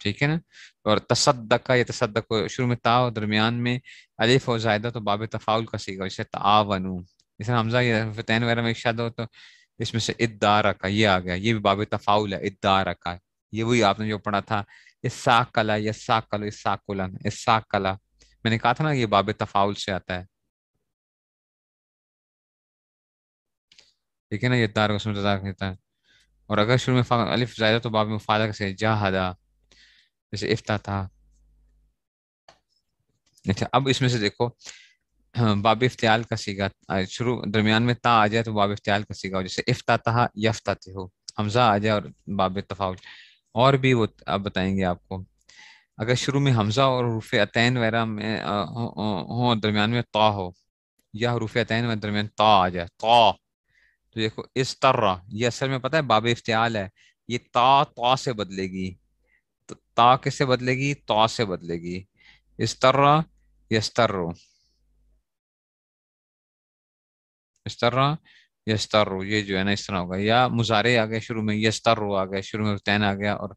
ठीक है ना? और तसद्दका, या तसद्दक शुरू में ता और दरमियान में अलिफ और जायदा तो बाब तफाउल का सीखा जैसे तावनु। जैसे हमजा या फतैन वगैरह में शद हो तो इसमें से इद्दारा का ये आ गया, ये भी बाब तफाउल है इद्दारा का ये वही आपने जो पढ़ा था, इसाकला या साकलो इसाकुलन, इसाकला। मैंने कहा था ना, ये बाब तफाउल से आता है। ठीक है ना, ये दार उसमें कहता है। और अगर शुरू में अलिफ जायदा तो बाब मुफादा से जाहदा। जैसे इफ्ता था। अच्छा अब इसमें से देखो हाँ, बाब इफ्तियाल का सीगा शुरू दरमियान में ता आ जाए तो बाब इफ्तियाल का सीगा जैसे इफ्ता तहा यफ्ता हो हमजा आ जाए और बाब तफाउल और भी वो अब बताएँगे आपको। अगर शुरू में हमजा और रूफ अतैन वगैरह में हो दरमियान में ता हो या रूफ अतैन में दरमियान ता आ जाए ता। तो देखो इस तरह ये असल में पता है बाब इफ्तियाल है ये ता ता से बदलेगी। तो ता किससे बदलेगी? ता से बदलेगी। इस तरह यस्तर्रो इस तरह यस्तर्रो ये जो है ना, इस तरह होगा या मुजारे आ गए शुरू में यस्तर्रो आ गए, शुरू में तैन आ गया और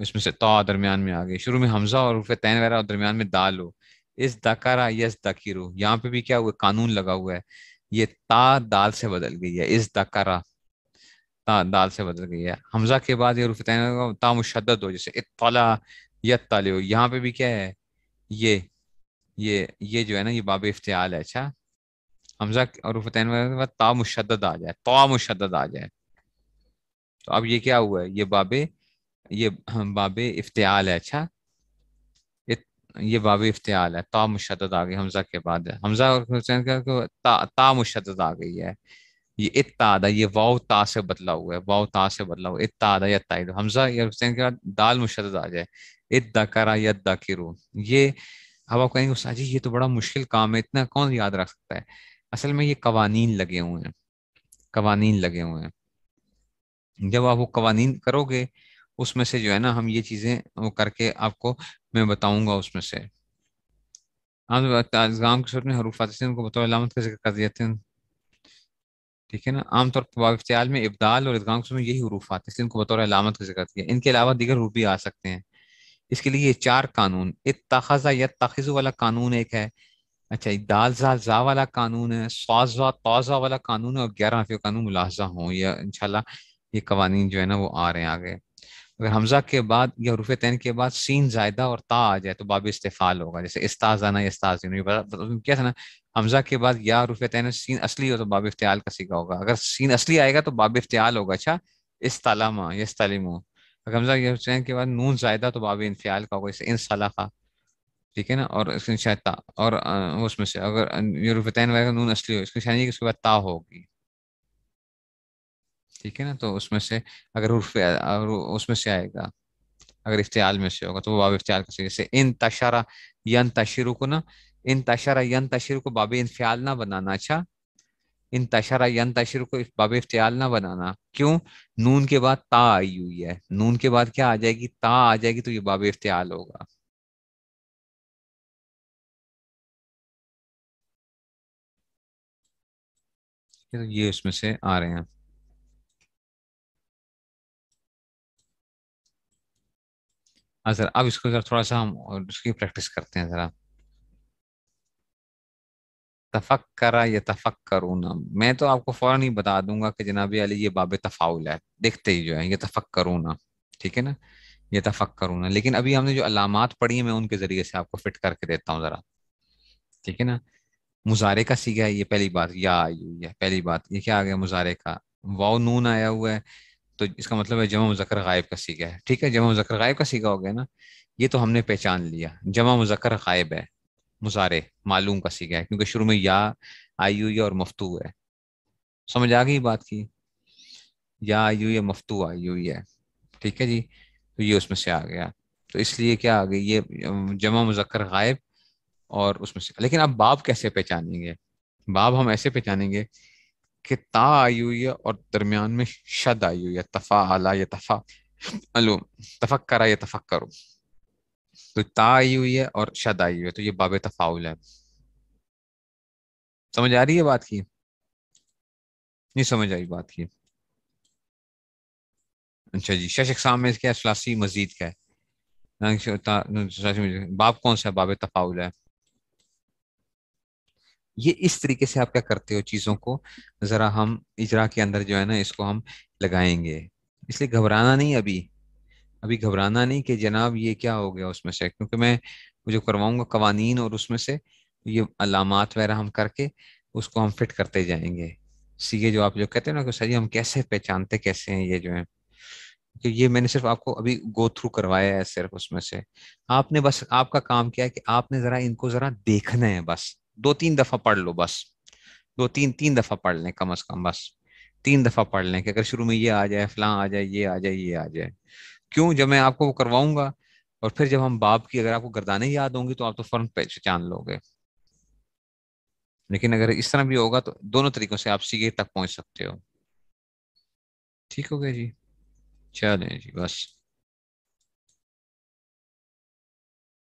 इसमें से ता दरमियान में आ गई शुरू में हमजा और फिर तैन वगैरह और दरमियान में दाल हो इस दकारा यस दकीरो यहाँ पे भी क्या हुआ, कानून लगा हुआ है। ये ता दाल से बदल गई है। इस दकारा ता दाल से बदल गई है। हमजा के बाद ये रुफ तैन ता मुशद हो, जैसे इतला यत हो। यहाँ पे भी क्या है, ये ये ये जो है ना, ये बाब इफ्तियाल है। अच्छा हमजा और रुफ तैन ता मुशद आ जाए तो मुशद आ जाए। तो अब ये क्या हुआ? है ये बाबे ये बाबे इफ्तियाल है अच्छा? ये बाबे इफ्तियाल है ता मुशद आ गई हमजा के बाद। हमजा और ता, ता मुशद आ गई है। ये इत्तादा ये वाव ता से बदला हुआ है वाव ता से बदला हुआ इत्तादा या ताइद। हमजा या हुसैन के बाद दाल मुशद आ जाए इद्दकरा या दकिरु। ये अब आप कहेंगे उस्ताद जी ये तो बड़ा मुश्किल काम है इतना कौन याद रख सकता है? असल में ये कवानीन लगे हुए हैं। कवानीन लगे हुए हैं। जब आप वो कवानीन करोगे, उसमें से जो है ना, हम ये चीज़ें वो करके आपको मैं बताऊँगा उसमें से। गाँव के में हरूफात उनको बताओ अलामत का ज़िक्र कर दिए थे ठीक है ना? आमतौर पर बाब में इब्दाल और इदगाम में यही हरूफ आते हैं इनको बतौर अलामत का ज़िक्र किया। इनके अलावा दीगर हरूफ भी आ सकते हैं। इसके लिए ये चार कानून इतखजा या तखिज़ वाला कानून एक है। अच्छा दाल जा जा वाला कानून है स्वाजा तोजा वाला कानून है और ग्यारह कानून मुलाजा हो, या इनशाला ये कवानीन जो है ना वो आ रहे हैं आगे। अगर हमजा के बाद या हरूफ तैन के बाद सीन जायदा और ता आ जाए तो बाब इस्तेफाल होगा, जैसे इस्ताजाना इस्ताज क्या था ना, हमजा के बाद या हरूफ तैन सीन असली हो तो बाब इफ्तियाल का सीखा होगा, अगर सीन असली आएगा तो बाब इफ्तियाल होगा अच्छा इस तालामा इस तालीमो अगर हमजा या के बाद नून जायदा तो बाब इन्फियाल का होगा, जैसे इन सलाखा ठीक है ना? और इसकी शायद ता, और उसमें से अगर हरूफ तैन वगैरह नून असली हो इसकी शायद उसके बाद ता होगी। ठीक है ना? तो उसमें से अगर उर्फ़ उसमें से आएगा, अगर इफ्तियाल में से होगा तो वो बाब इफ्तियाल का जैसे इन तशरा यन तशरु को ना, इन तशरा यन तशरु को बाब इन्फ्याल ना बनाना अच्छा? इन तशरा यन तशरु को बाब इफ्तियाल ना बनाना, क्यों? नून के बाद ता आई हुई है। नून के बाद क्या आ जाएगी? ता आ जाएगी तो ये बाब इफ्तियाल होगा। तो ये उसमें से आ रहे हैं। हाँ सर, अब इसको जरा थोड़ा सा हम उसकी प्रैक्टिस करते हैं जरा। तफक्करा या तफक्करूना मैं तो आपको फ़ौरन ही बता दूँगा कि जनाब अली, ये बाब तफाउल है। देखते ही जो है ये तफक करू ना ठीक है ना? ये तफक करू ना लेकिन अभी हमने जो अलामत पढ़ी है, मैं उनके ज़रिए से आपको फिट करके देता हूँ जरा। ठीक है ना? मुजारे का सीखा है, ये पहली बात, या हुई है पहली बात, ये क्या आ गया मुजारे का? वाओ, नून आया हुआ है तो इसका मतलब है जमा मुजक्र गायब का सीखा है। ठीक है, जमा मुजक्कर गायब का सीखा हो गया ना, ये तो हमने पहचान लिया, जमा मुजक्र गायब है मुजारे मालूम का सीखा है, क्योंकि शुरू में या आई हुई और मफतू है। समझ आ गई बात की? या आई हुई मफतू आई हुई है ठीक है जी तो ये उसमें से आ गया। तो इसलिए क्या आ गई? ये जमा मुजक्र गायब और उसमें से। लेकिन आप बाब कैसे पहचानेंगे? बाब हम ऐसे पहचानेंगे कि ता आई हुई है और दरमियान में शद आई हुई है। तफा, आला, या तफा। अलो, तफक्कर, या तफक्करो। तो ता आई हुई है और शद आई हुई है। तो ये बाब तफाउल है। समझ आ रही है बात की? नहीं समझ आई बात की। अच्छा जी, शश इकसाम में क्या सलासी मजीद क्या है? बाब कौन सा बाब तफाउल है। ये इस तरीके से आप क्या करते हो चीज़ों को? जरा हम इजरा के अंदर जो है ना, इसको हम लगाएँगे। इसलिए घबराना नहीं अभी। अभी घबराना नहीं कि जनाब ये क्या हो गया उसमें से, क्योंकि मैं जो करवाऊँगा कवानीन और उसमें से ये अलामत वगैरह हम करके उसको हम फिट करते जाएँगे। सीधे जो आप जो कहते हैं ना कि सर हम कैसे पहचानते, कैसे हैं ये जो है? कि ये मैंने सिर्फ़ आपको अभी गो थ्रू करवाया है सिर्फ़ उसमें से। आपने बस आपका काम क्या है कि आपने जरा इनको जरा देखना है बस। दो तीन दफ़ा पढ़ लो बस। दो तीन तीन दफ़ा पढ़ लें कम अज कम बस। तीन दफ़ा पढ़ लें कि अगर शुरू में ये आ जाए, फलां आ जाए, ये आ जाए, ये आ जाए। क्यों? जब मैं आपको वो करवाऊँगा और फिर जब हम बाप की अगर आपको गर्दाने याद होंगी तो आप तो फर्म पहचान लोगे। लेकिन अगर इस तरह भी होगा तो दोनों तरीकों से आप सीगे तक पहुँच सकते हो। ठीक हो गया जी? चलें जी, बस।